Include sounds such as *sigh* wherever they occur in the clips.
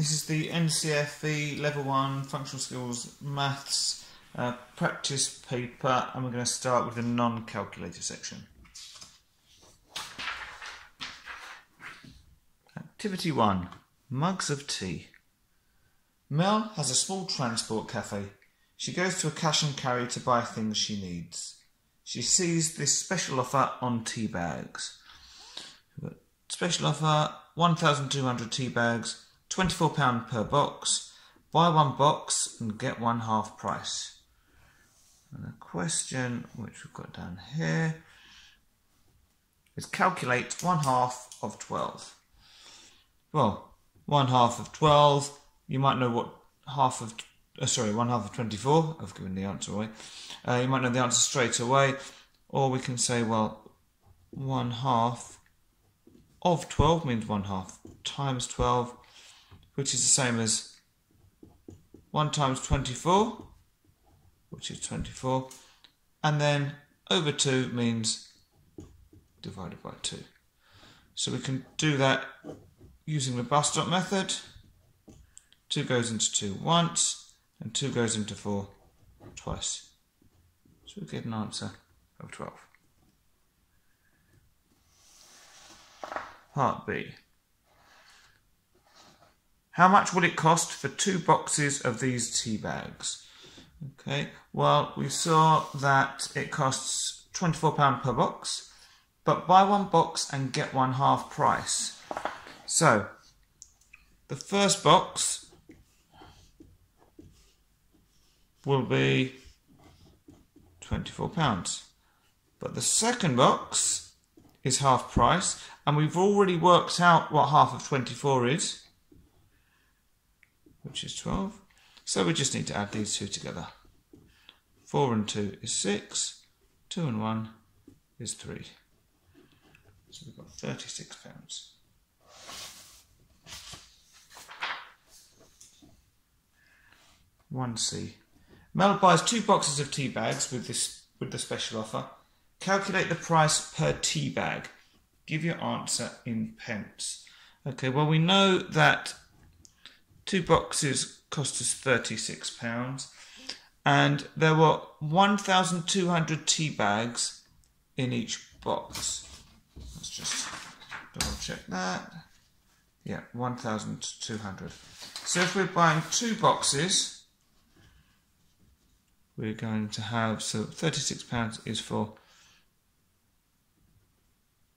This is the NCFE Level 1 Functional Skills Maths uh, practice paper and we're going to start with the non-calculator section. Activity 1. Mugs of tea. Mel has a small transport cafe. She goes to a cash and carry to buy things she needs. She sees this special offer on tea bags. Special offer 1,200 tea bags £24 per box. Buy one box and get one half price. And the question, which we've got down here, is calculate one half of 12. Well, one half of 12, you might know what half of, uh, sorry, one half of 24, I've given the answer away. Uh, you might know the answer straight away, or we can say, well, one half of 12 means one half times 12 which is the same as 1 times 24, which is 24, and then over 2 means divided by 2. So we can do that using the bus stop method. 2 goes into 2 once, and 2 goes into 4 twice. So we get an answer of 12. Part B. How much will it cost for two boxes of these tea bags? Okay, well, we saw that it costs £24 per box, but buy one box and get one half price. So, the first box will be £24. But the second box is half price, and we've already worked out what half of 24 is which is 12. So we just need to add these two together. 4 and 2 is 6, 2 and 1 is 3. So we've got 36 pounds. One C. Mel buys two boxes of tea bags with this with the special offer. Calculate the price per tea bag. Give your answer in pence. Okay, well we know that Two boxes cost us £36 and there were 1,200 tea bags in each box. Let's just double check that. Yeah, 1,200. So if we're buying two boxes, we're going to have, so £36 is for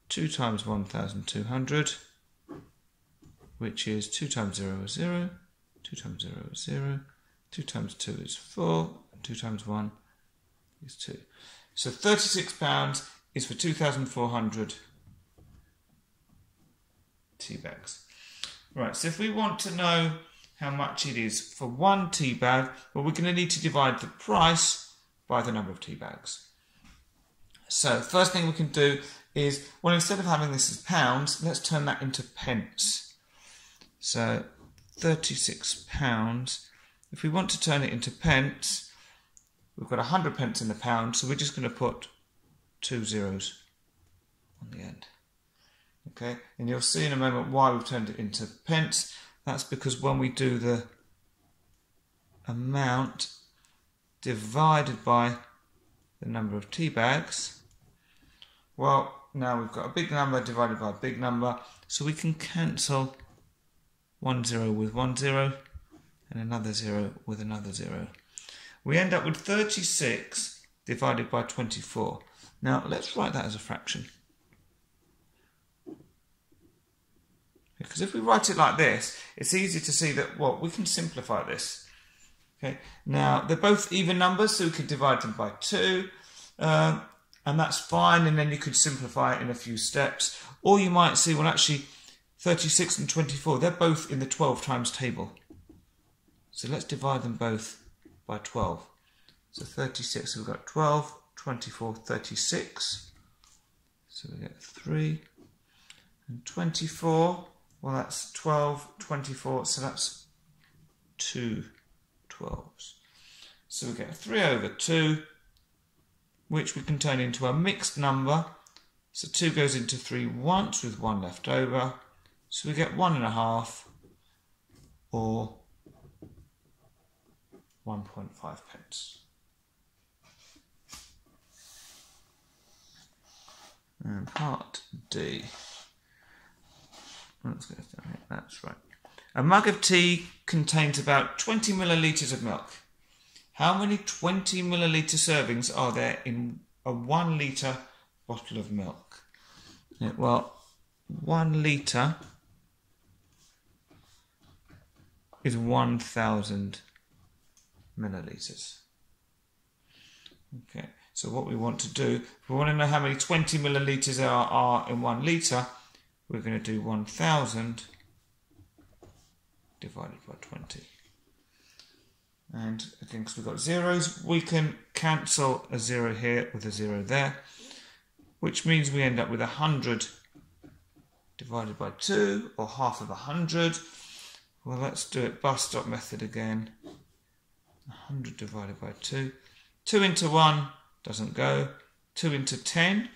2 times 1,200, which is 2 times 0 is 0, 2 times 0 is 0, 2 times 2 is 4, 2 times 1 is 2. So £36 is for 2,400 tea bags. Right, so if we want to know how much it is for one tea bag, well, we're going to need to divide the price by the number of tea bags. So first thing we can do is, well, instead of having this as pounds, let's turn that into pence. So 36 pounds. If we want to turn it into pence, we've got 100 pence in the pound, so we're just going to put two zeros on the end. Okay, and you'll see in a moment why we've turned it into pence. That's because when we do the amount divided by the number of tea bags, well, now we've got a big number divided by a big number, so we can cancel one zero with one zero, and another zero with another zero. We end up with 36 divided by 24. Now let's write that as a fraction. Because if we write it like this, it's easy to see that, well, we can simplify this. Okay, now they're both even numbers, so we could divide them by 2, uh, and that's fine, and then you could simplify it in a few steps. Or you might see, well, actually, 36 and 24, they're both in the 12 times table. So let's divide them both by 12. So 36, so we've got 12, 24, 36. So we get 3. And 24, well that's 12, 24, so that's 2 12s. So we get 3 over 2, which we can turn into a mixed number. So 2 goes into 3 once with 1 left over. So we get one and a half or 1.5 pence. And part D. Let's go down here. That's right. A mug of tea contains about 20 millilitres of milk. How many 20 milliliter servings are there in a one litre bottle of milk? Yeah, well, one litre is 1,000 millilitres. Okay, so what we want to do, if we want to know how many 20 millilitres there are, are in one litre, we're going to do 1,000 divided by 20. And again, because we've got zeros, we can cancel a zero here with a zero there, which means we end up with 100 divided by 2, or half of 100. Well, let's do it bus stop method again. 100 divided by 2. 2 into 1 doesn't go. 2 into 10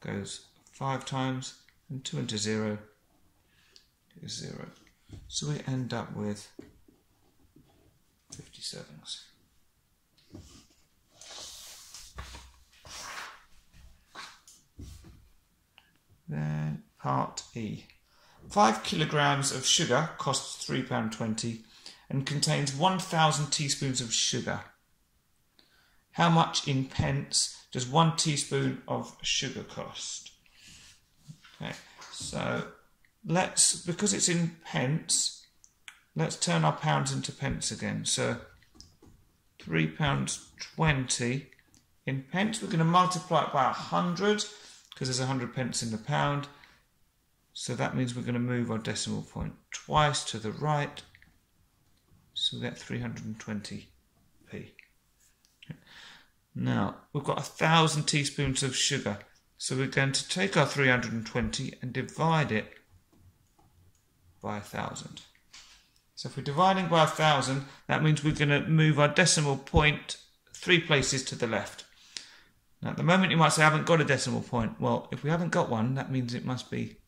goes 5 times. And 2 into 0 is 0. So we end up with 57s. Then part E. 5 kilograms of sugar costs £3.20 and contains 1,000 teaspoons of sugar. How much in pence does one teaspoon of sugar cost? Okay, so let's, because it's in pence, let's turn our pounds into pence again. So £3.20 in pence. We're going to multiply it by 100 because there's 100 pence in the pound. So that means we're going to move our decimal point twice to the right. So we get 320p. Now, we've got a thousand teaspoons of sugar. So we're going to take our 320 and divide it by a thousand. So if we're dividing by a thousand, that means we're going to move our decimal point three places to the left. Now at the moment you might say I haven't got a decimal point. Well, if we haven't got one, that means it must be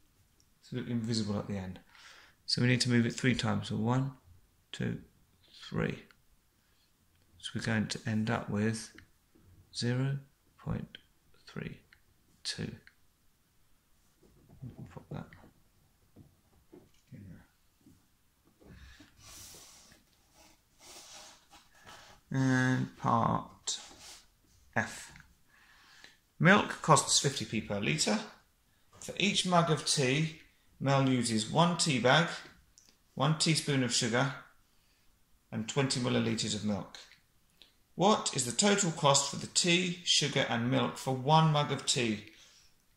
of invisible at the end. So we need to move it three times. So one, two, three. So we're going to end up with 0 0.32. Put that. And part F. Milk costs 50p per litre. For each mug of tea, Mel uses one tea bag, one teaspoon of sugar, and 20 millilitres of milk. What is the total cost for the tea, sugar, and milk for one mug of tea?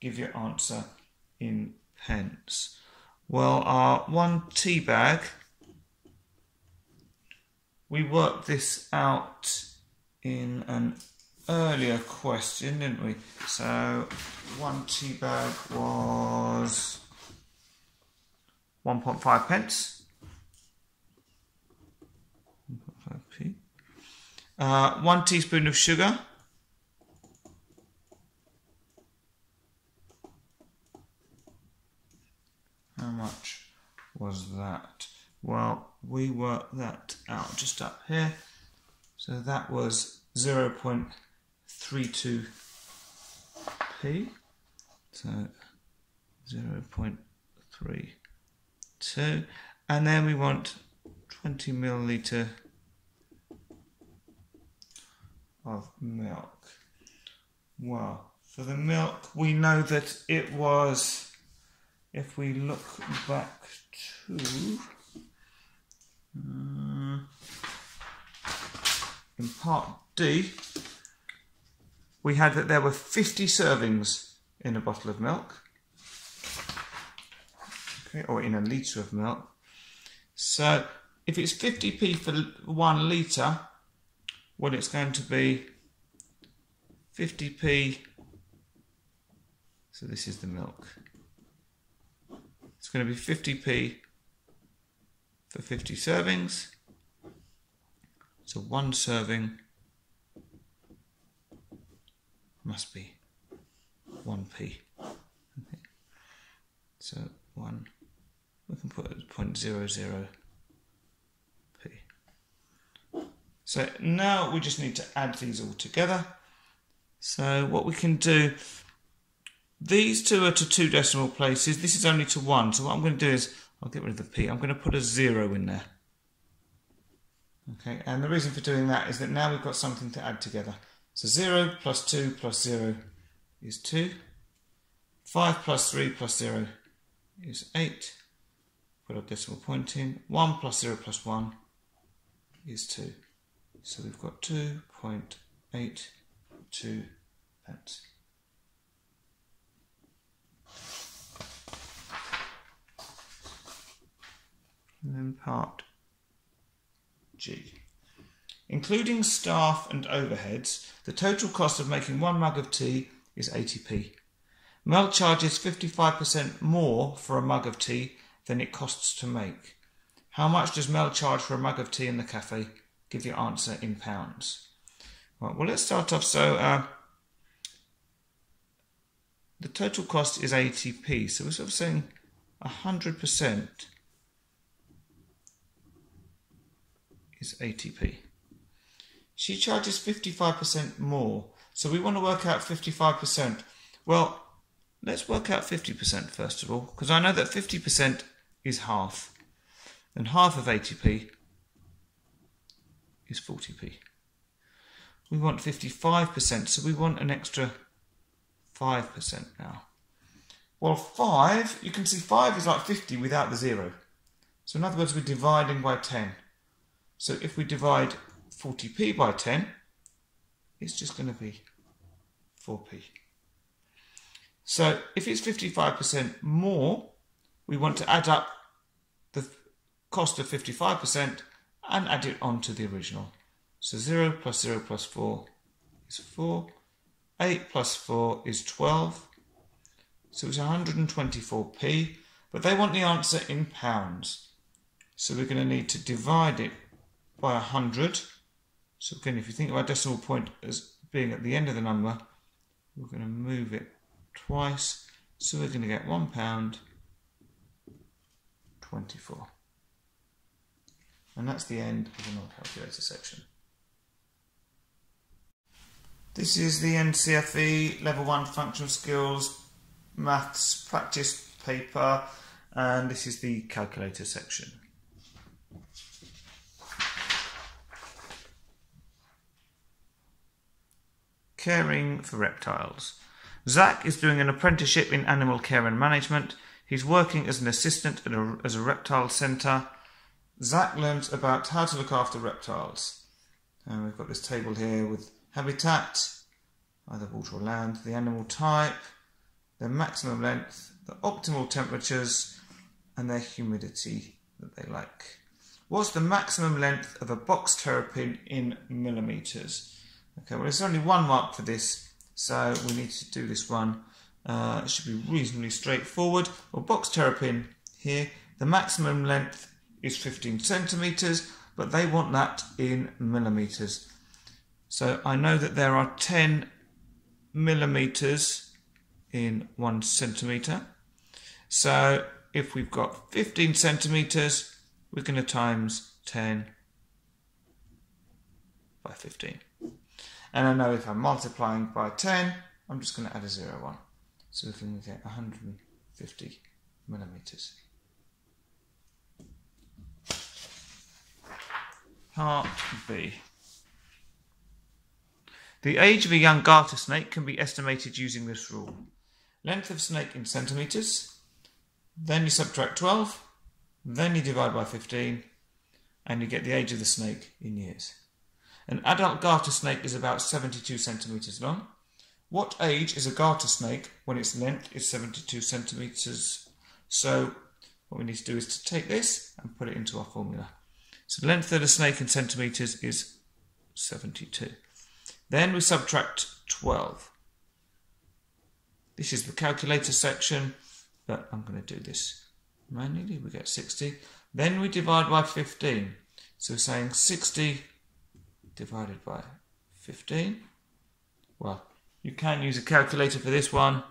Give your answer in pence. Well, our one tea bag, we worked this out in an earlier question, didn't we? So, one tea bag was 1.5 pence. Uh, one teaspoon of sugar. How much was that? Well, we worked that out just up here. So that was 0.32p. So 0.32. And then we want 20 milliliter of milk. Well, for the milk, we know that it was, if we look back to, uh, in part D, we had that there were 50 servings in a bottle of milk, or in a litre of milk. So if it's 50p for one litre, well, it's going to be 50p. So this is the milk. It's going to be 50p for 50 servings. So one serving must be 1p. Okay. *laughs* So one, we can put it as 0.00 So now we just need to add these all together. So what we can do, these two are to two decimal places. This is only to one. So what I'm going to do is, I'll get rid of the P. I'm going to put a zero in there. Okay, and the reason for doing that is that now we've got something to add together. So 0 plus 2 plus 0 is 2. 5 plus 3 plus 0 is 8. Put a decimal point in. 1 plus 0 plus 1 is 2. So we've got 2.82 pence. And then part G. Including staff and overheads, the total cost of making one mug of tea is 80p. Mel charges 55% more for a mug of tea than it costs to make. How much does Mel charge for a mug of tea in the cafe? Give your answer in pounds. Right, well, let's start off. So, uh, the total cost is 80p. So, we're sort of saying 100% is 80p. She charges 55% more. So we want to work out 55%. Well, let's work out 50% first of all, because I know that 50% is half. And half of 80p is 40p. We want 55%, so we want an extra 5% now. Well, 5, you can see 5 is like 50 without the 0. So in other words, we're dividing by 10. So if we divide 40p by 10, it's just going to be 4p. So if it's 55% more, we want to add up cost of 55% and add it on to the original. So 0 plus 0 plus 4 is 4. 8 plus 4 is 12. So it's 124p. But they want the answer in pounds. So we're going to need to divide it by 100. So again, if you think of our decimal point as being at the end of the number, we're going to move it twice. So we're going to get one pound 24. And that's the end of the non-calculator section. This is the NCFE Level 1 Functional Skills Maths Practice paper and this is the calculator section. Caring for reptiles. Zach is doing an apprenticeship in animal care and management. He's working as an assistant at a, as a reptile centre. Zach learns about how to look after reptiles. And we've got this table here with habitat, either water or land, the animal type, their maximum length, the optimal temperatures, and their humidity that they like. What's the maximum length of a box terrapin in millimetres? Okay, well, there's only one mark for this, so we need to do this one. Uh, it should be reasonably straightforward. Well, box terrapin here, the maximum length is 15 centimetres, but they want that in millimetres. So I know that there are 10 millimetres in one centimetre. So if we've got 15 centimetres, we're going to times 10 by 15. And I know if I'm multiplying by 10, I'm just going to add a 0 on. So we can get 150 millimetres. Part B. The age of a young garter snake can be estimated using this rule. Length of snake in centimetres, then you subtract 12, then you divide by 15, and you get the age of the snake in years. An adult garter snake is about 72 centimetres long. What age is a garter snake when its length is 72 centimetres? So what we need to do is to take this and put it into our formula. So the length of the snake in centimetres is 72. Then we subtract 12. This is the calculator section, but I'm going to do this manually. We get 60. Then we divide by 15. So we're saying 60 divided by 15. Well, you can use a calculator for this one,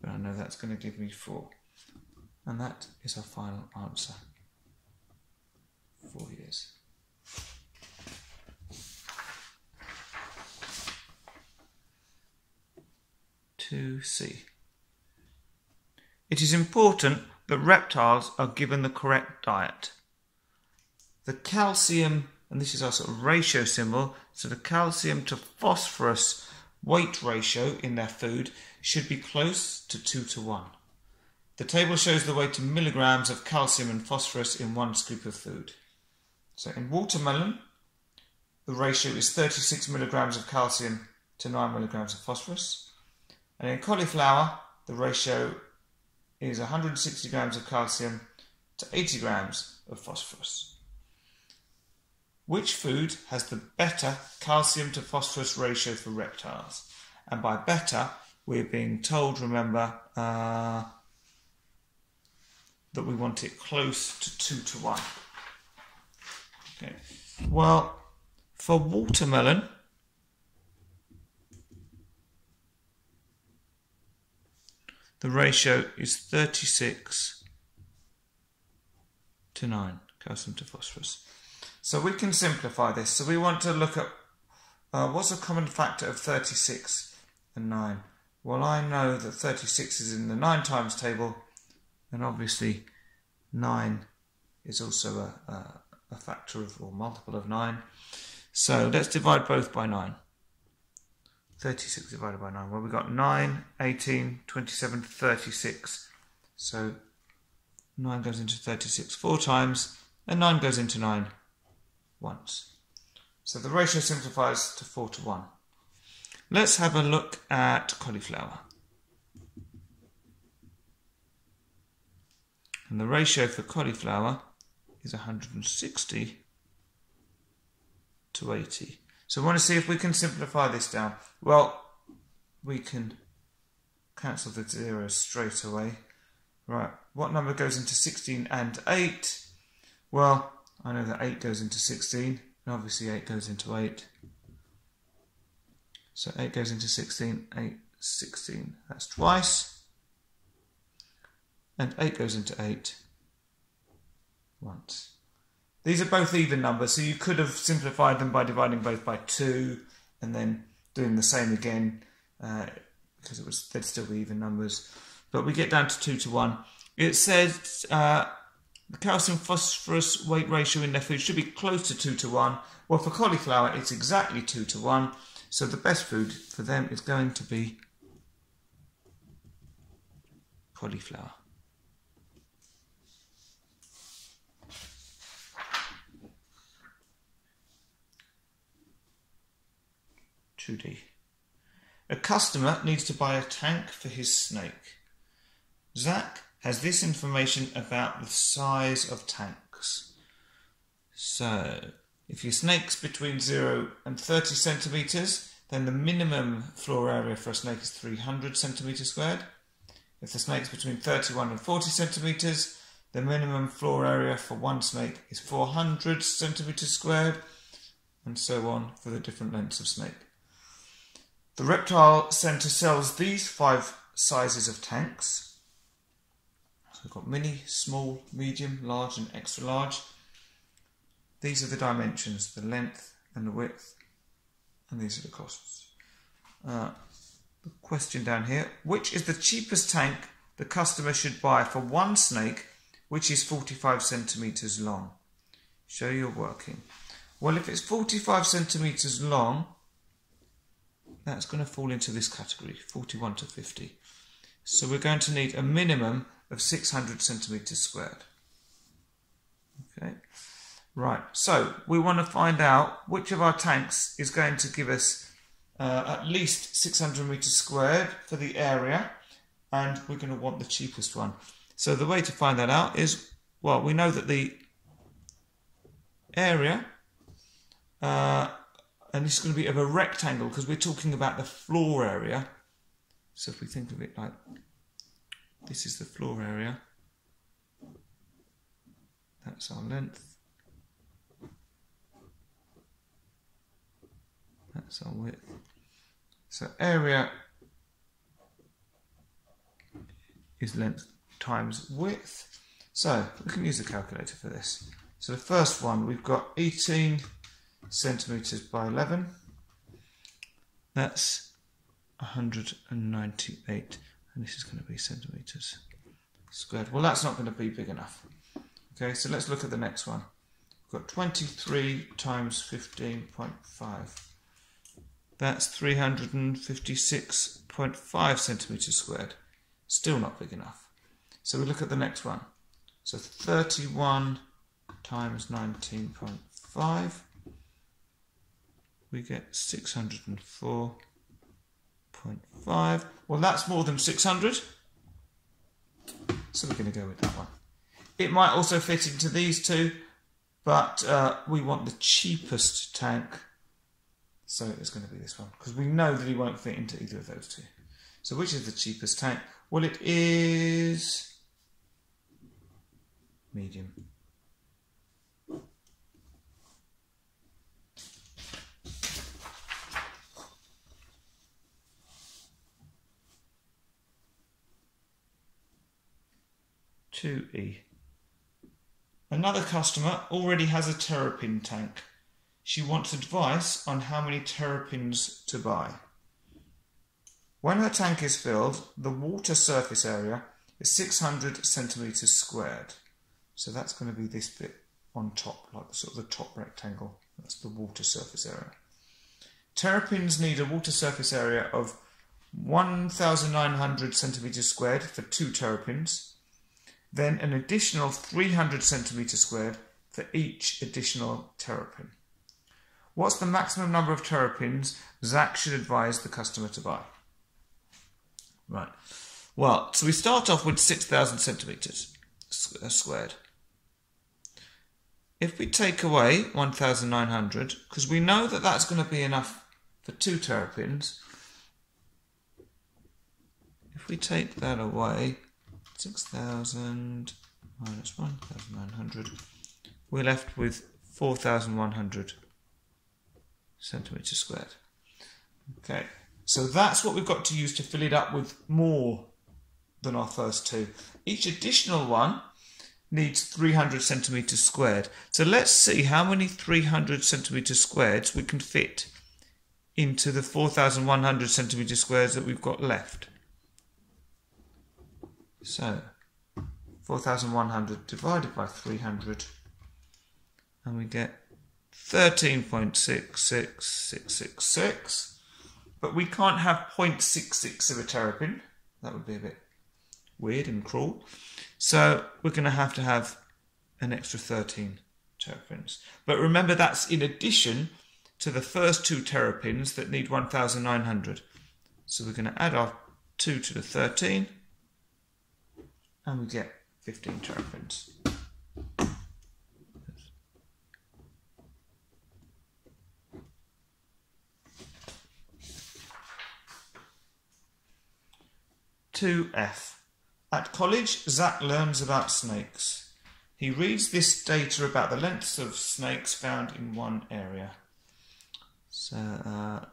but I know that's going to give me 4. And that is our final answer four years. Two C. It is important that reptiles are given the correct diet. The calcium, and this is our sort of ratio symbol, so the calcium to phosphorus weight ratio in their food should be close to 2 to 1. The table shows the weight in milligrams of calcium and phosphorus in one scoop of food. So in watermelon, the ratio is 36 milligrams of calcium to 9 milligrams of phosphorus. And in cauliflower, the ratio is 160 grams of calcium to 80 grams of phosphorus. Which food has the better calcium to phosphorus ratio for reptiles? And by better, we're being told, remember, uh, that we want it close to 2 to 1. Okay. Well, for watermelon, the ratio is 36 to 9 calcium to phosphorus. So we can simplify this. So we want to look at uh, what's a common factor of 36 and 9? Well, I know that 36 is in the 9 times table, and obviously 9 is also a, a, a factor of, or multiple of 9. So let's divide both by 9. 36 divided by 9. Well, we've got 9, 18, 27, 36. So 9 goes into 36 four times, and 9 goes into 9 once. So the ratio simplifies to 4 to 1. Let's have a look at cauliflower. And the ratio for cauliflower is 160 to 80. So we want to see if we can simplify this down. Well, we can cancel the zeros straight away. Right, what number goes into 16 and 8? Well, I know that 8 goes into 16, and obviously 8 goes into 8. So 8 goes into 16, 8, 16, that's twice. And 8 goes into 8 once. These are both even numbers, so you could have simplified them by dividing both by 2 and then doing the same again uh, because it was they'd still be even numbers. But we get down to 2 to 1. It says uh, the calcium phosphorus weight ratio in their food should be close to 2 to 1. Well, for cauliflower, it's exactly 2 to 1. So the best food for them is going to be cauliflower. Two D. A customer needs to buy a tank for his snake. Zach has this information about the size of tanks. So, if your snake's between 0 and 30 centimetres, then the minimum floor area for a snake is 300 centimetres squared. If the snake's between 31 and 40 centimetres, the minimum floor area for one snake is 400 centimetres squared, and so on for the different lengths of snake. The Reptile Centre sells these five sizes of tanks we've got mini, small, medium, large and extra large. These are the dimensions, the length and the width, and these are the costs. Uh, the question down here, which is the cheapest tank the customer should buy for one snake which is 45 centimetres long? Show you're working. Well, if it's 45 centimetres long, that's going to fall into this category, 41 to 50. So we're going to need a minimum of 600 centimetres squared. Okay, right, so we want to find out which of our tanks is going to give us uh, at least 600 metres squared for the area and we're going to want the cheapest one. So the way to find that out is, well, we know that the area, uh, and this is going to be of a rectangle because we're talking about the floor area. So if we think of it like this is the floor area. That's our length. That's our width. So area is length times width. So we can use the calculator for this. So the first one, we've got 18 centimetres by 11. That's 198 and this is going to be centimetres squared. Well, that's not going to be big enough. Okay, so let's look at the next one. We've got 23 times 15.5. That's 356.5 centimetres squared. Still not big enough. So we look at the next one. So 31 times 19.5. We get 604.5. Well, that's more than 600. So we're going to go with that one. It might also fit into these two, but uh, we want the cheapest tank. So it's going to be this one, because we know that he won't fit into either of those two. So which is the cheapest tank? Well, it is medium. Two E. Another customer already has a terrapin tank. She wants advice on how many terrapins to buy. When her tank is filled, the water surface area is 600 centimetres squared. So that's going to be this bit on top, like sort of the top rectangle. That's the water surface area. Terrapins need a water surface area of 1,900 centimetres squared for two terrapins, then an additional 300 centimetres squared for each additional terrapin. What's the maximum number of terrapins Zach should advise the customer to buy? Right. Well, so we start off with 6,000 centimetres uh, squared. If we take away 1,900, because we know that that's going to be enough for two terrapins, if we take that away, 6,000 minus 1,900, we're left with 4,100 centimetres squared. Okay. So that's what we've got to use to fill it up with more than our first two. Each additional one needs 300 centimetres squared. So let's see how many 300 centimetres squared we can fit into the 4,100 centimetres squares that we've got left. So 4,100 divided by 300 and we get 13.66666 but we can't have 0.66 of a terrapin. That would be a bit weird and cruel. So we're going to have to have an extra 13 terrapins. But remember that's in addition to the first two terrapins that need 1,900. So we're going to add our 2 to the 13 and we get 15 terrapins. 2F. At college, Zach learns about snakes. He reads this data about the lengths of snakes found in one area. So, uh,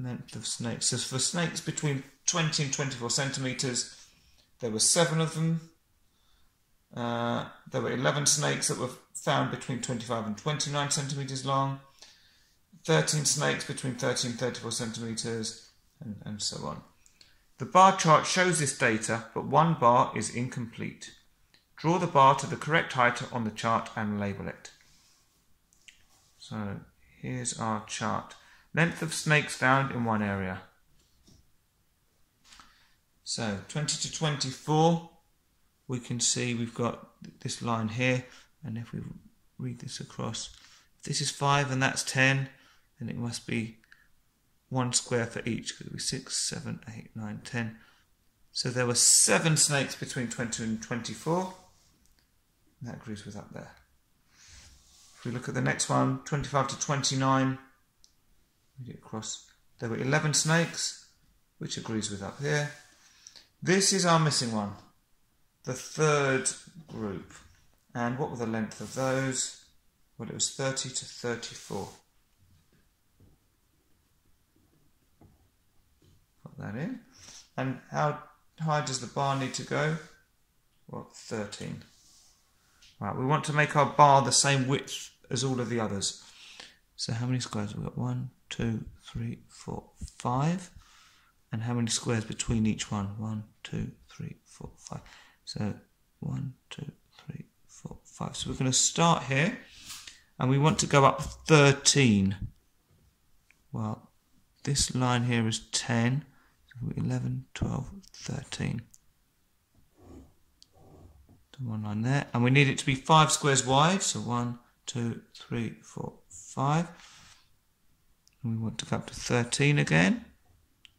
length of snakes. So, for snakes between 20 and 24 centimetres, there were seven of them. Uh, there were 11 snakes that were found between 25 and 29 centimetres long, 13 snakes between 30 and 34 centimetres, and, and so on. The bar chart shows this data, but one bar is incomplete. Draw the bar to the correct height on the chart and label it. So here's our chart. Length of snakes found in one area. So 20 to 24, we can see we've got this line here, and if we read this across, if this is 5 and that's 10, then it must be one square for each because it would be 6, 7, 8, 9, 10. So there were seven snakes between 20 and 24. And that agrees with up there. If we look at the next one, 25 to 29, read it across. There were 11 snakes, which agrees with up here. This is our missing one, the third group. And what were the length of those? Well, it was 30 to 34. Put that in. And how high does the bar need to go? Well, 13. Right, we want to make our bar the same width as all of the others. So how many squares have we got? One, two, three, four, five. And how many squares between each one? One, two, three, four, five. So one, two, three, four, five. So we're going to start here and we want to go up 13. Well, this line here is 10, so 11, 12, 13. So one line there, and we need it to be five squares wide, so one, two, three, four, five. And we want to go up to 13 again,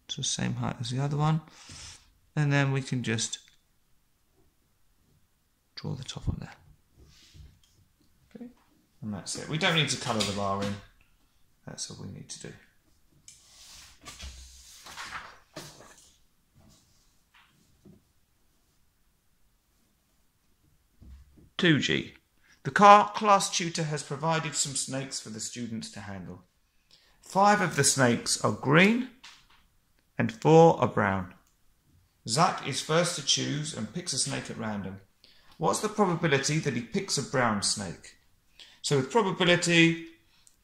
so the same height as the other one. And then we can just draw the top on there. Okay, and that's it. We don't need to colour the bar in. That's all we need to do. 2G. The car class tutor has provided some snakes for the students to handle. Five of the snakes are green and four are brown. Zach is first to choose and picks a snake at random. What's the probability that he picks a brown snake? So with probability,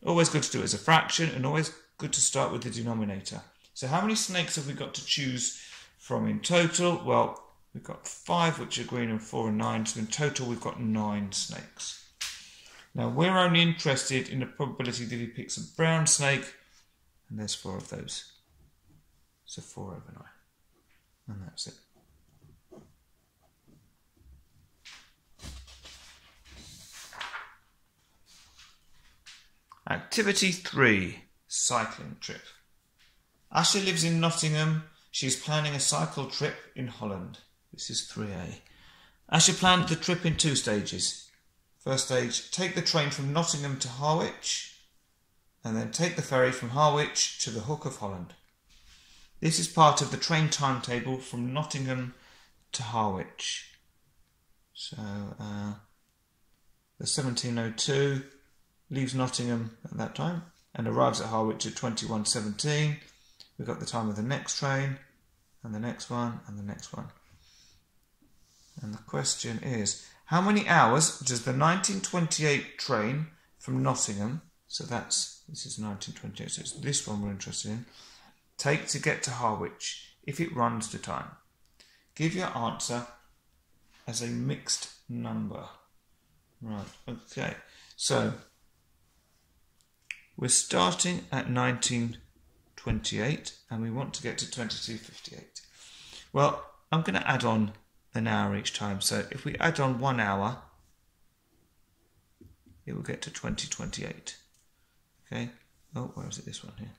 always good to do it as a fraction and always good to start with the denominator. So how many snakes have we got to choose from in total? Well, We've got five which are green and four and nine, so in total we've got nine snakes. Now we're only interested in the probability that he picks a brown snake, and there's four of those. So four over nine. And that's it. Activity 3 Cycling Trip. Asher lives in Nottingham. She's planning a cycle trip in Holland. This is 3A. Asher planned the trip in two stages. First stage, take the train from Nottingham to Harwich, and then take the ferry from Harwich to the Hook of Holland. This is part of the train timetable from Nottingham to Harwich. So, uh, the 1702 leaves Nottingham at that time and arrives at Harwich at 2117. We've got the time of the next train, and the next one, and the next one. And the question is, how many hours does the 1928 train from Nottingham, so that's, this is 1928, so it's this one we're interested in, take to get to Harwich if it runs to time? Give your answer as a mixed number. Right, okay. So, we're starting at 1928 and we want to get to 2258. Well, I'm going to add on an hour each time. So if we add on one hour, it will get to 2028. Okay. Oh, where is it? This one here.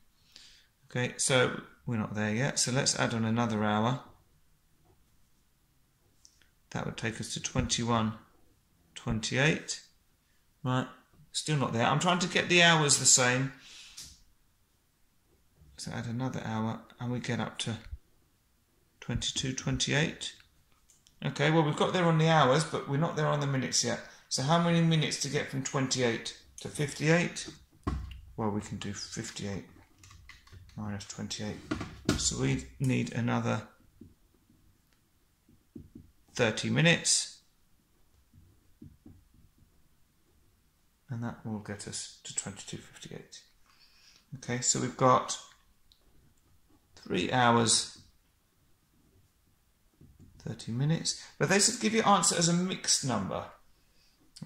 Okay, so we're not there yet. So let's add on another hour. That would take us to 21, 28. Right, still not there. I'm trying to get the hours the same. So add another hour and we get up to 22, 28. Okay, well, we've got there on the hours, but we're not there on the minutes yet. So how many minutes to get from 28 to 58? Well, we can do 58 minus 28. So we need another 30 minutes. And that will get us to 22.58. Okay, so we've got three hours 30 minutes. But they said give your answer as a mixed number.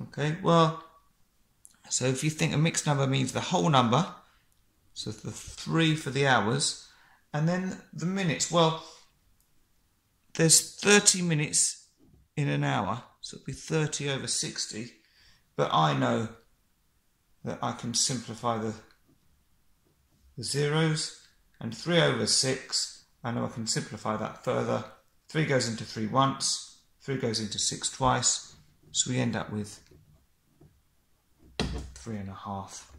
Okay, well, so if you think a mixed number means the whole number, so the three for the hours, and then the minutes. Well, there's 30 minutes in an hour, so it'll be 30 over 60. But I know that I can simplify the, the zeros, and 3 over 6, I know I can simplify that further 3 goes into 3 once, 3 goes into 6 twice, so we end up with three and a half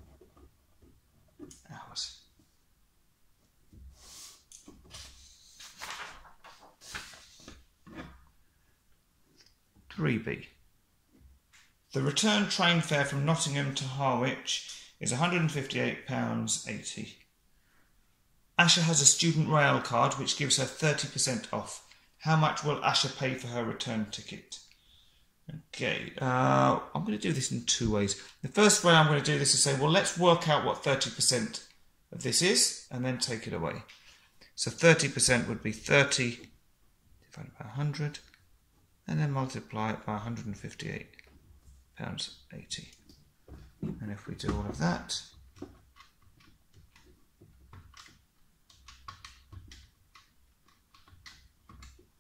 Three B. The return train fare from Nottingham to Harwich is £158.80. Asher has a student rail card which gives her 30% off. How much will Asher pay for her return ticket? Okay, uh, I'm going to do this in two ways. The first way I'm going to do this is say, well, let's work out what 30% of this is and then take it away. So 30% would be 30 divided by 100 and then multiply it by 158 pounds 80. And if we do all of that,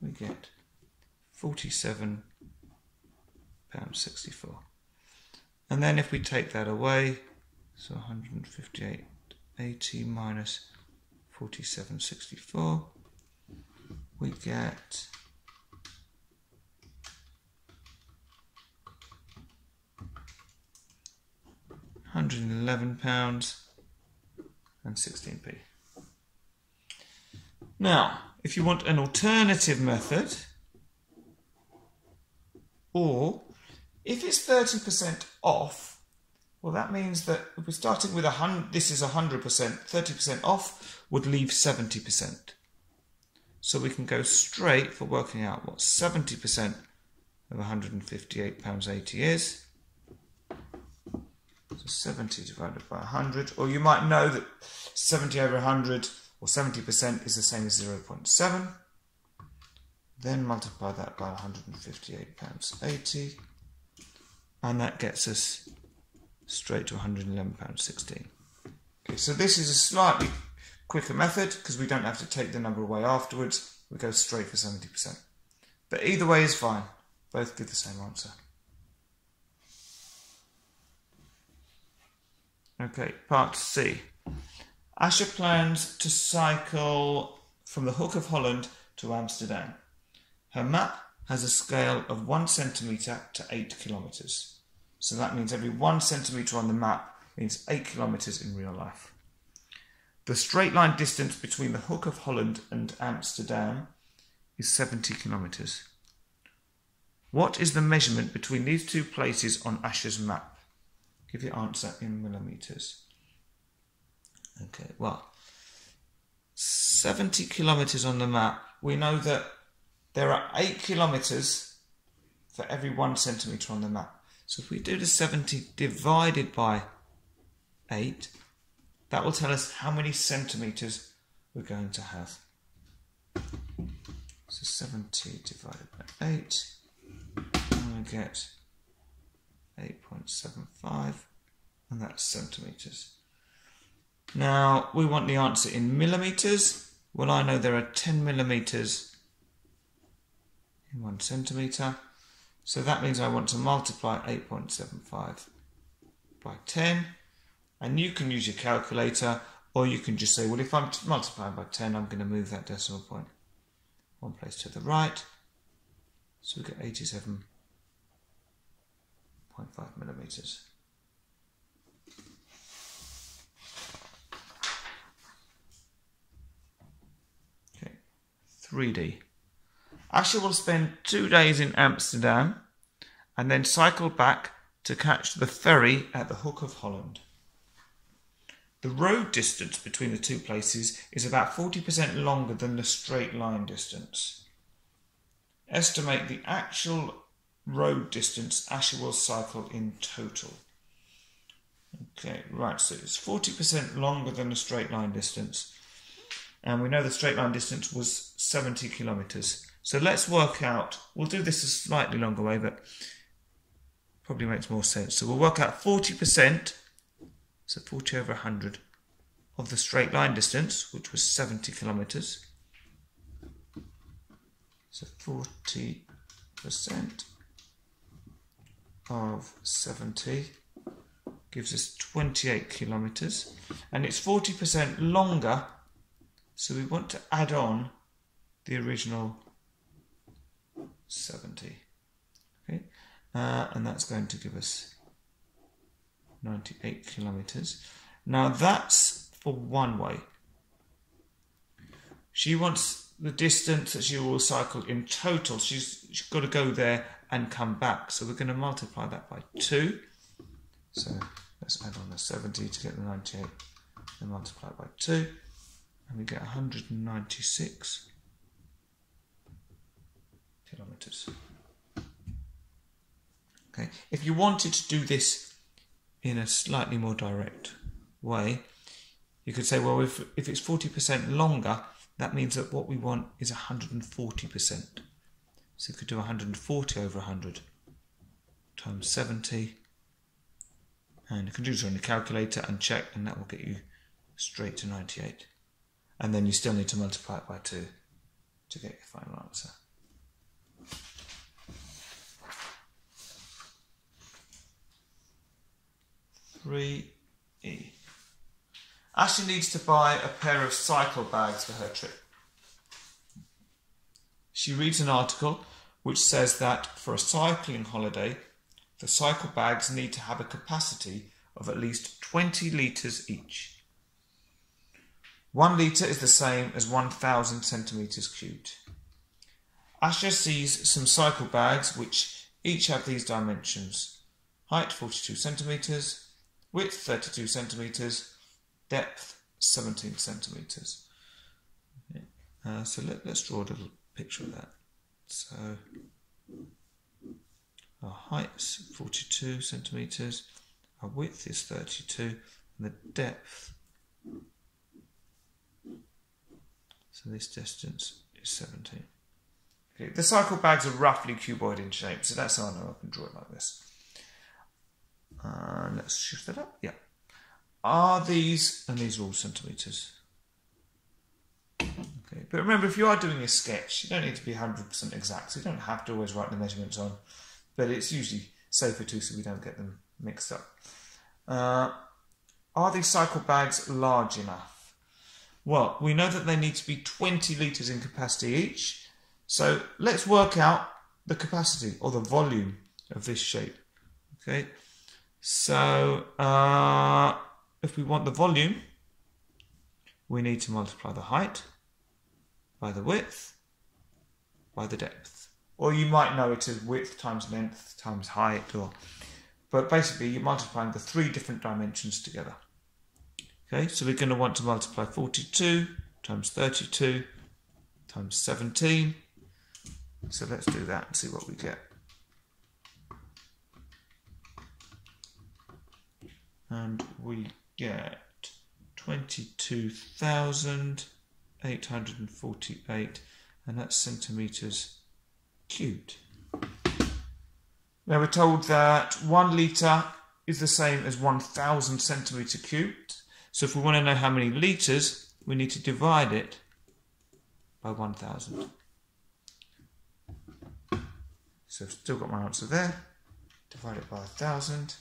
we get 47 pounds 64. And then if we take that away, so 158.80 minus 47.64, we get hundred and eleven pounds and sixteen p. Now, if you want an alternative method, or if it's thirty percent off, well, that means that if we're starting with a hundred, this is a hundred percent, thirty percent off would leave seventy percent. So we can go straight for working out what 70% of £158.80 is. So 70 divided by 100, or you might know that 70 over 100 or 70% is the same as 0.7. Then multiply that by £158.80, and that gets us straight to £111.16. Okay, so this is a slightly quicker method because we don't have to take the number away afterwards. We go straight for 70%. But either way is fine. Both give the same answer. Okay, part C. Asher plans to cycle from the Hook of Holland to Amsterdam. Her map has a scale of 1 centimetre to 8 kilometres. So that means every 1 centimetre on the map means 8 kilometres in real life. The straight line distance between the Hook of Holland and Amsterdam is 70 kilometres. What is the measurement between these two places on Asher's map? Give your answer in millimetres. Okay, well, 70 kilometres on the map. We know that there are 8 kilometres for every 1 centimetre on the map. So if we do the 70 divided by 8, that will tell us how many centimetres we're going to have. So 70 divided by 8, and we get 8.75, and that's centimetres. Now, we want the answer in millimetres. Well, I know there are 10 millimetres in 1 centimetre. So that means I want to multiply 8.75 by 10 and you can use your calculator or you can just say, well, if I'm multiplying by 10, I'm going to move that decimal point one place to the right. So we get 87.5 millimeters. Okay, 3D. Asher will spend two days in Amsterdam and then cycle back to catch the ferry at the Hook of Holland. The road distance between the two places is about 40% longer than the straight line distance. Estimate the actual road distance Asher will cycle in total. Okay, right, so it's 40% longer than the straight line distance. And we know the straight line distance was 70 kilometres. So let's work out, we'll do this a slightly longer way, but probably makes more sense. So we'll work out 40% so 40 over 100 of the straight line distance, which was 70 kilometres. So 40% of 70 gives us 28 kilometres. And it's 40% longer, so we want to add on the original 70. Okay, uh, and that's going to give us 98 kilometers. Now that's for one way. She wants the distance that she will cycle in total. She's, she's got to go there and come back. So we're going to multiply that by 2. So let's add on the 70 to get the 98 and multiply by 2. And we get 196 kilometers. Okay, if you wanted to do this in a slightly more direct way, you could say, well, if, if it's 40% longer, that means that what we want is 140%. So we could do 140 over 100 times 70. And you can do this on your calculator and check, and that will get you straight to 98. And then you still need to multiply it by 2 to get your final answer. Three E. Ashley needs to buy a pair of cycle bags for her trip. She reads an article which says that for a cycling holiday, the cycle bags need to have a capacity of at least 20 litres each. One litre is the same as 1,000 centimetres cubed. Asher sees some cycle bags which each have these dimensions height 42 centimetres, width 32 centimetres, depth 17 centimetres. Uh, so let, us draw a little picture of that. So our height is 42 centimetres, our width is 32, and the depth, so this distance is 17. Okay, the cycle bags are roughly cuboid in shape, so that's how I know I can draw it like this. Uh, let's shift that up. Yeah. Are these, and these are all centimetres. Okay, but remember, if you are doing a sketch, you don't need to be 100% exact, so you don't have to always write the measurements on, but it's usually safer too so we don't get them mixed up. Uh, are these cycle bags large enough? Well, we know that they need to be 20 litres in capacity each, so let's work out the capacity or the volume of this shape. Okay, so uh, if we want the volume, we need to multiply the height by the width by the depth. Or you might know it as width times length times height, or but basically you're multiplying the three different dimensions together. Okay, so we're going to want to multiply 42 times 32 times 17. So let's do that and see what we get. And we get 22,848 and that's centimetres cubed. Now we're told that one litre is the same as 1,000 centimetre cubed. So if we want to know how many litres, we need to divide it by 1,000. So I've still got my answer there. Divide it by 1,000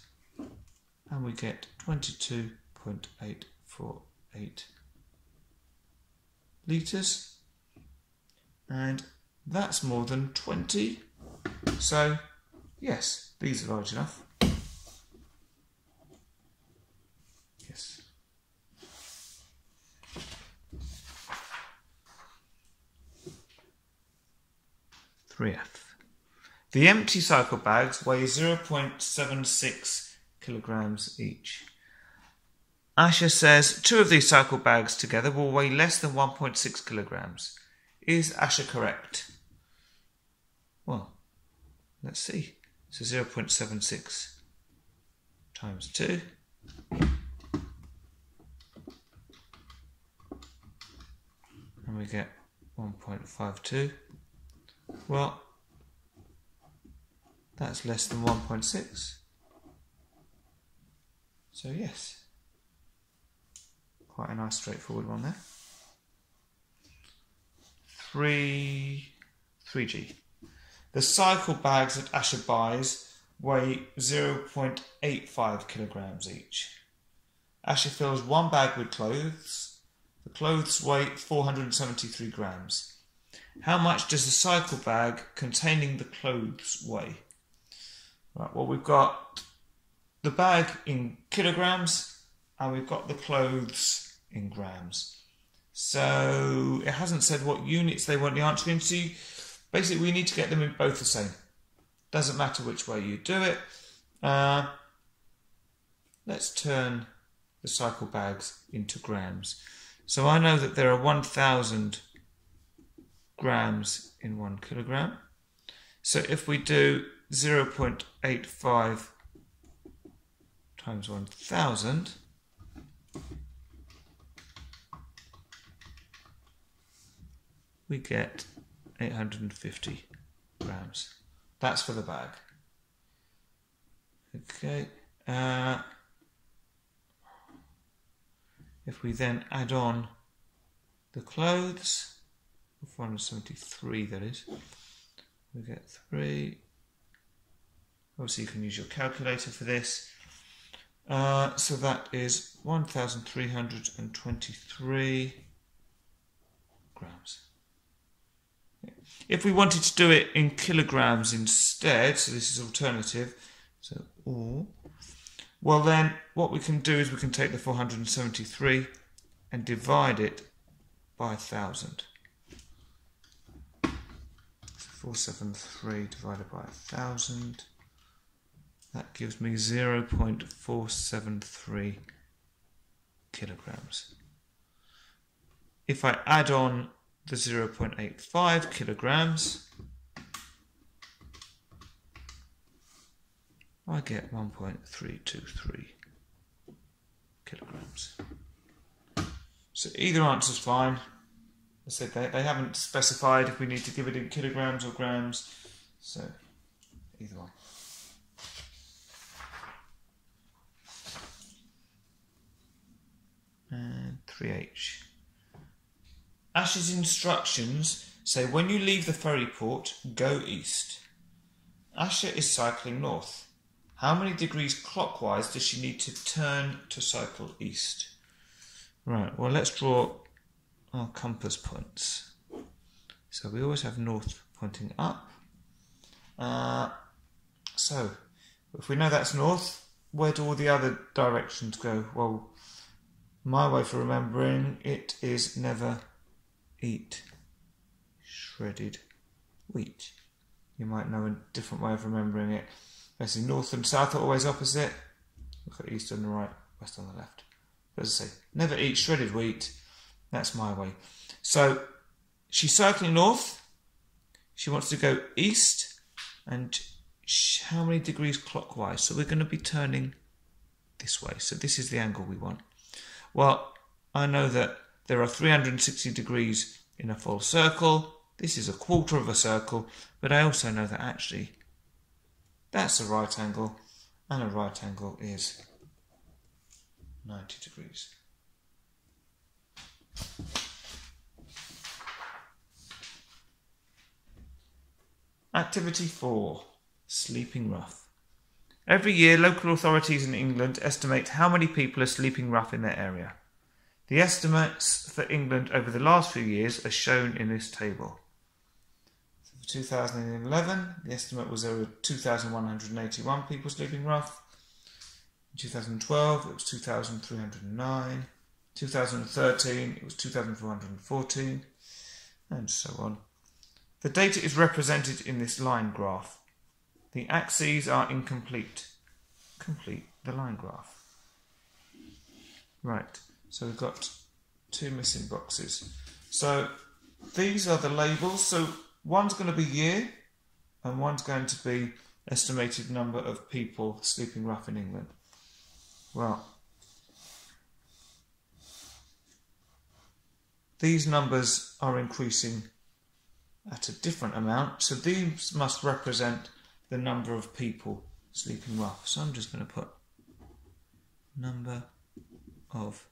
and we get 22.848 litres. And that's more than 20 so yes these are large enough. Yes. Three F. The empty cycle bags weigh 0.76 kilograms each. Asher says two of these cycle bags together will weigh less than 1.6 kilograms. Is Asher correct? Well, let's see. So 0.76 times 2. And we get 1.52. Well, that's less than 1.6. So yes. Quite a nice straightforward one there. 3, 3G. The cycle bags that Asher buys weigh 0.85 kilograms each. Asher fills one bag with clothes. The clothes weigh 473 grams. How much does the cycle bag containing the clothes weigh? Right, well, we've got the bag in kilograms and we've got the clothes in grams. So it hasn't said what units they want the answer in. So basically, we need to get them in both the same. Doesn't matter which way you do it. Uh, let's turn the cycle bags into grams. So I know that there are 1,000 grams in one kilogram. So if we do 0.85 times 1,000, we get 850 grams. That's for the bag. Okay. Uh, if we then add on the clothes, 473 that is, we get 3. Obviously, you can use your calculator for this. Uh, so that is 1,323 grams. If we wanted to do it in kilograms instead, so this is alternative, so or, well then what we can do is we can take the 473 and divide it by 1,000. So 473 divided by 1,000, that gives me 0.473 kilograms. If I add on the 0.85 kilograms, I get 1.323 kilograms. So either answer is fine. I said they, they haven't specified if we need to give it in kilograms or grams, so either one. And 3H. Ash's instructions say when you leave the ferry port, go east. Asha is cycling north. How many degrees clockwise does she need to turn to cycle east? Right, well, let's draw our compass points. So we always have north pointing up. Uh, so, if we know that's north, where do all the other directions go? Well, my way for remembering it is never eat shredded wheat. You might know a different way of remembering it. Basically, north and south are always opposite. Look at east on the right, west on the left. As I say, never eat shredded wheat. That's my way. So she's cycling north. She wants to go east. And how many degrees clockwise? So we're going to be turning this way. So this is the angle we want. Well, I know that there are 360 degrees in a full circle. This is a quarter of a circle, but I also know that actually that's a right angle, and a right angle is 90 degrees. Activity 4 Sleeping Rough. Every year, local authorities in England estimate how many people are sleeping rough in their area. The estimates for England over the last few years are shown in this table. So for 2011, the estimate was there were 2,181 people sleeping rough. In 2012, it was 2,309. 2013, it was 2,414, and so on. The data is represented in this line graph. The axes are incomplete. Complete the line graph. Right. So we've got two missing boxes. So these are the labels. So one's going to be year and one's going to be estimated number of people sleeping rough in England. Well, these numbers are increasing at a different amount. So these must represent the number of people sleeping rough. So I'm just going to put number of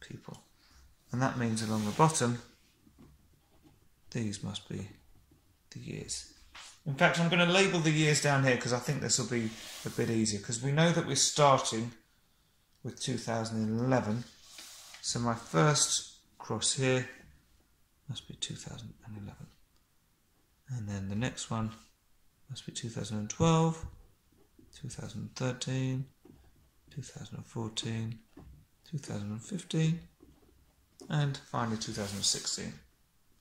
people. And that means along the bottom, these must be the years. In fact, I'm going to label the years down here because I think this will be a bit easier because we know that we're starting with 2011. So my first cross here must be 2011. And then the next one must be 2012, 2013, 2014, 2015, and finally 2016,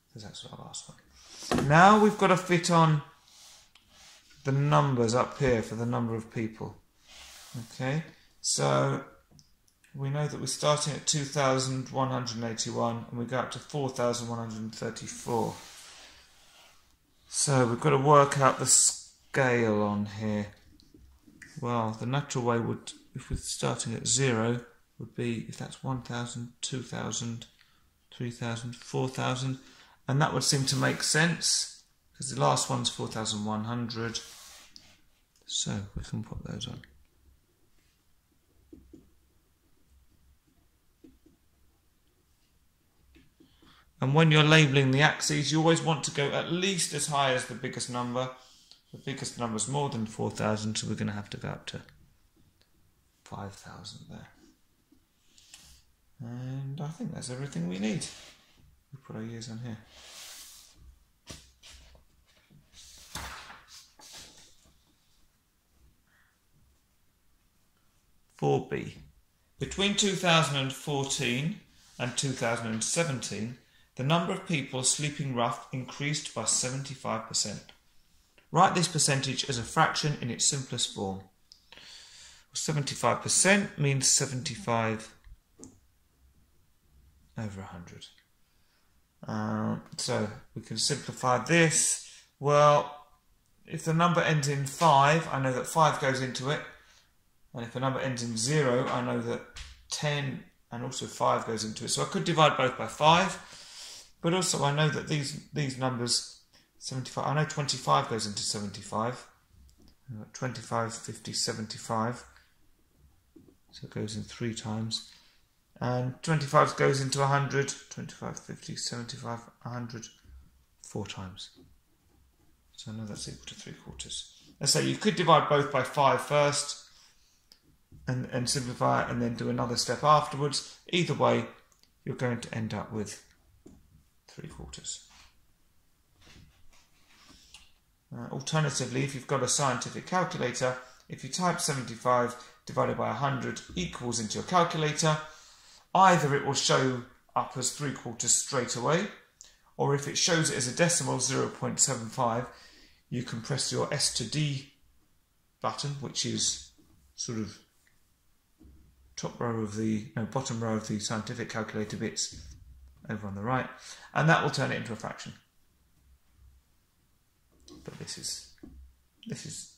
because that's our last one. Now we've got to fit on the numbers up here for the number of people. Okay, so we know that we're starting at 2,181 and we go up to 4,134. So we've got to work out the scale on here. Well, the natural way would, if we're starting at zero, would be if that's 1,000, 2,000, 3,000, 4,000, and that would seem to make sense because the last one's 4,100. So we can put those on. And when you're labeling the axes, you always want to go at least as high as the biggest number. The biggest number is more than 4,000, so we're going to have to go up to 5,000 there. And I think that's everything we need. We put our years on here. Four B. Between 2014 and 2017, the number of people sleeping rough increased by 75%. Write this percentage as a fraction in its simplest form. 75% means 75 over 100. Uh, so we can simplify this. Well, if the number ends in 5, I know that 5 goes into it. And if the number ends in 0, I know that 10 and also 5 goes into it. So I could divide both by 5. But also I know that these, these numbers, 75, I know 25 goes into 75. Uh, 25, 50, 75. So it goes in three times. And 25 goes into 100, 25, 50, 75, 100, four times. So I know that's equal to three quarters. Let's say you could divide both by five first and, and simplify and then do another step afterwards. Either way, you're going to end up with three quarters. Uh, alternatively, if you've got a scientific calculator, if you type 75 divided by 100 equals into your calculator, either it will show up as 3 quarters straight away, or if it shows it as a decimal 0.75, you can press your S to D button, which is sort of top row of the, no, bottom row of the scientific calculator bits over on the right, and that will turn it into a fraction. But this is, this is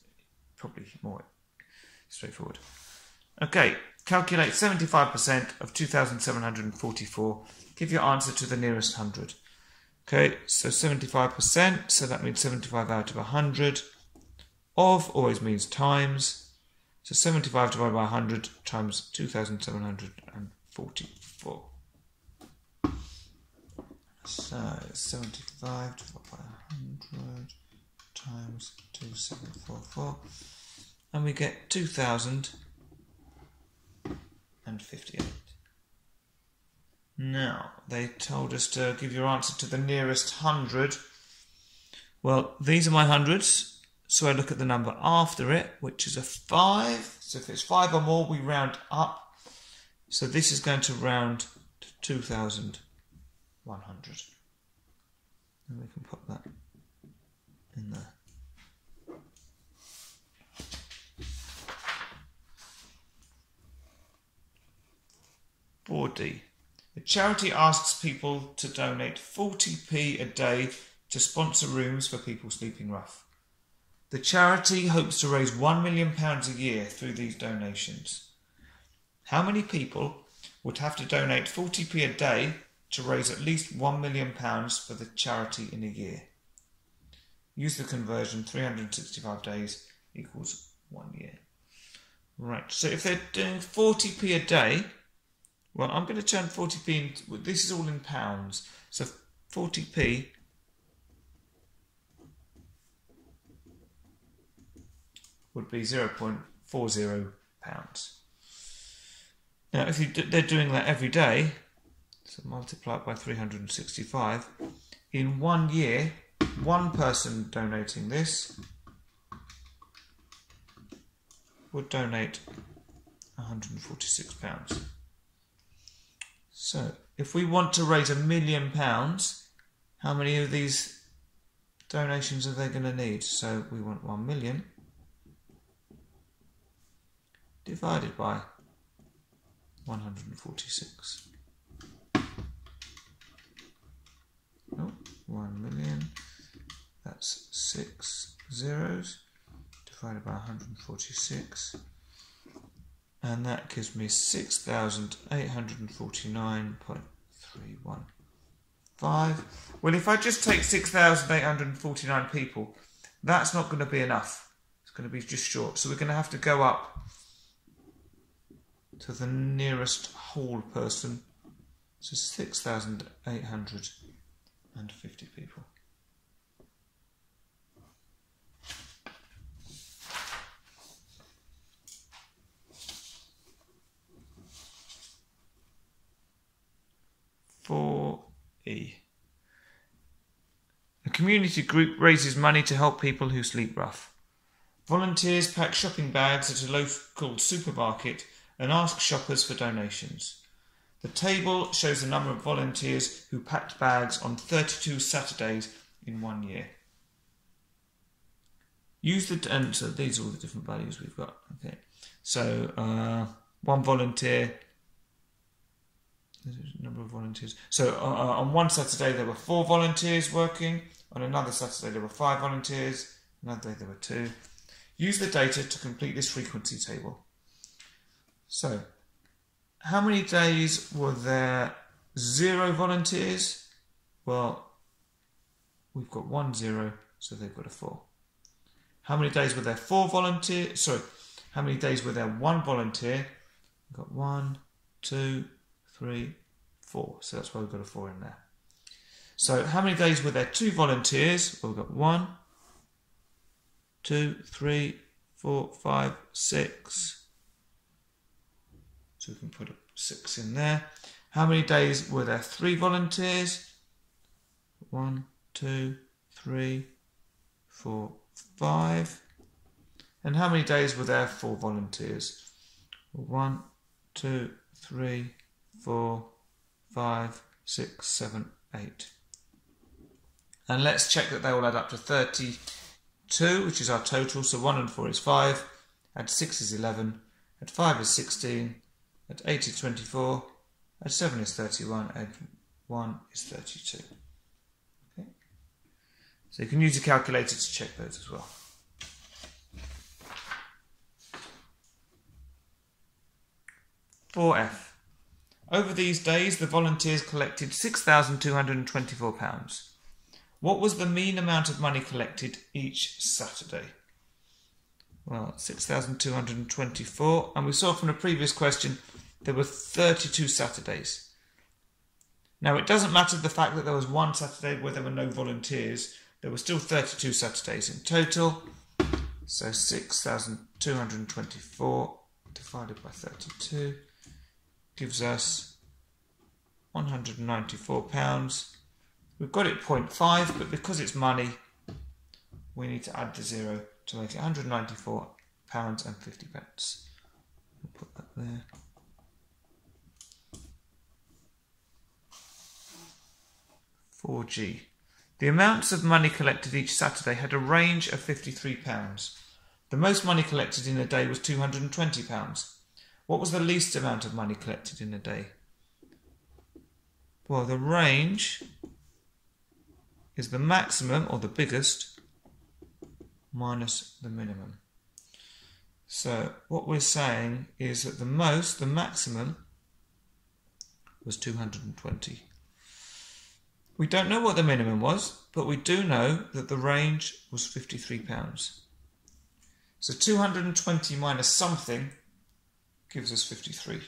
probably more straightforward. Okay, calculate 75% of 2,744. Give your answer to the nearest 100. Okay, so 75%, so that means 75 out of 100. Of always means times. So 75 divided by 100 times 2,744. So 75 divided by 100 times 2744. And we get 2058. Now, they told us to give your answer to the nearest hundred. Well, these are my hundreds, so I look at the number after it, which is a 5. So if it's 5 or more, we round up. So this is going to round to 2,100. And we can put that in there. 4D. The charity asks people to donate 40p a day to sponsor rooms for people sleeping rough. The charity hopes to raise £1 million a year through these donations. How many people would have to donate 40p a day to raise at least £1 million for the charity in a year? Use the conversion 365 days equals one year. Right, so if they're doing 40p a day, well, I'm going to turn 40p into, this is all in pounds. So 40p would be 0.40 pounds. Now, if you, they're doing that every day, so multiply it by 365, in one year, one person donating this would donate 146 pounds. So, if we want to raise a million pounds, how many of these donations are they going to need? So, we want 1 million divided by 146. Oh, 1 million, that's 6 zeros divided by 146 and that gives me 6,849.31. five. Well, if I just take 6,849 people, that's not going to be enough. It's going to be just short. So we're going to have to go up to the nearest whole person. So 6,850 people. Four E. A community group raises money to help people who sleep rough. Volunteers pack shopping bags at a local supermarket and ask shoppers for donations. The table shows the number of volunteers who packed bags on 32 Saturdays in one year. Use the and so these are all the different values we've got. Okay, so uh, one volunteer number of volunteers. So uh, uh, on one Saturday there were four volunteers working. On another Saturday there were five volunteers. Another day there were two. Use the data to complete this frequency table. So, how many days were there zero volunteers? Well, we've got one zero, so they've got a four. How many days were there four volunteers? Sorry, how many days were there one volunteer? We've got one, two, three, four. So that's why we've got a four in there. So how many days were there two volunteers? Well, we've got one, two, three, four, five, six. So we can put a six in there. How many days were there three volunteers? One, two, three, four, five. And how many days were there four volunteers? One, two, three, four, five, six, seven, eight. And let's check that they all add up to 32, which is our total. So 1 and 4 is 5, add 6 is 11, add 5 is 16, add 8 is 24, at 7 is 31, at 1 is 32. Okay. So you can use a calculator to check those as well. Four F. Over these days, the volunteers collected £6,224. What was the mean amount of money collected each Saturday? Well, 6,224. And we saw from the previous question there were 32 Saturdays. Now, it doesn't matter the fact that there was one Saturday where there were no volunteers. There were still 32 Saturdays in total. So 6,224 divided by 32 gives us £194. We've got it 0.5, but because it's money, we need to add the zero to make it £194 and 50 pence. We'll put that there. Four G. The amounts of money collected each Saturday had a range of £53. The most money collected in a day was £220. What was the least amount of money collected in a day? Well, the range is the maximum or the biggest minus the minimum. So what we're saying is that the most, the maximum, was 220. We don't know what the minimum was, but we do know that the range was £53. So 220 minus something gives us 53.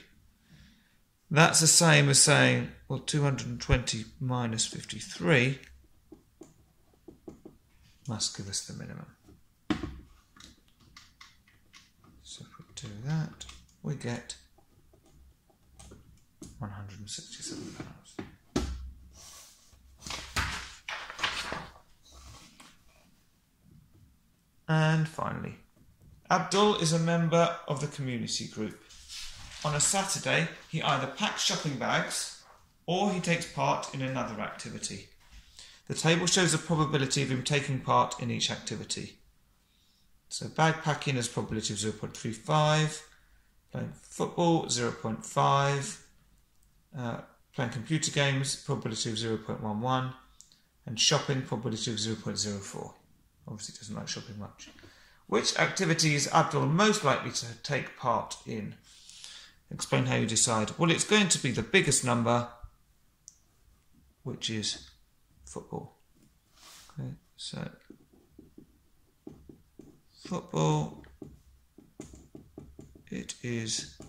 That's the same as saying, well, 220 minus 53 must give us the minimum. So if we do that, we get 167 pounds. And finally, Abdul is a member of the community group. On a Saturday, he either packs shopping bags or he takes part in another activity. The table shows the probability of him taking part in each activity. So bag packing has probability of 0.35, playing football 0.5, uh, playing computer games probability of 0.11, and shopping probability of 0.04. Obviously doesn't like shopping much. Which activity is Abdul most likely to take part in? Explain how you decide. Well, it's going to be the biggest number which is football. Okay, so football, it is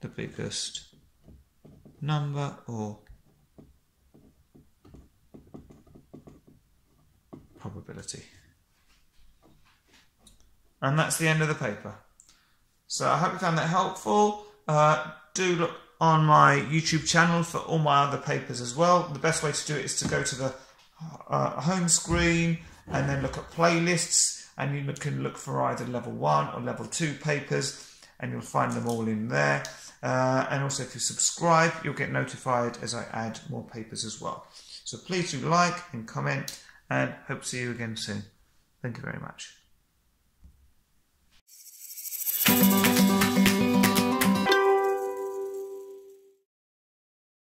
the biggest number or probability. And that's the end of the paper. So I hope you found that helpful. Uh, do look on my YouTube channel for all my other papers as well. The best way to do it is to go to the uh, home screen and then look at playlists and you can look for either level 1 or level 2 papers and you'll find them all in there. Uh, and also if you subscribe you'll get notified as I add more papers as well. So please do like and comment and hope to see you again soon. Thank you very much.